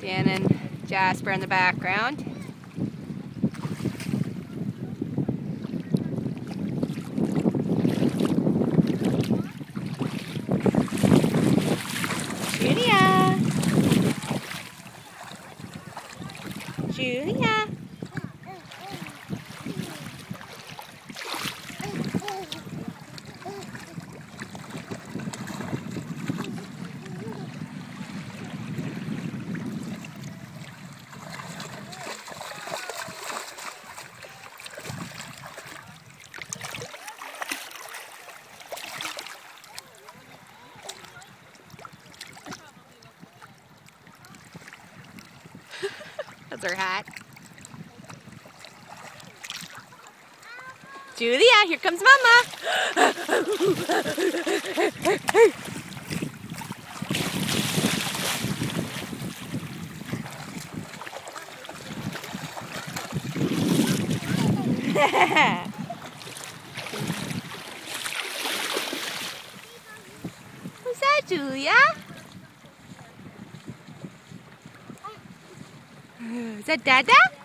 Dan and Jasper in the background. Julia. Julia. Her hat. Julia, here comes Mama. Who's that, Julia? Is that Dada?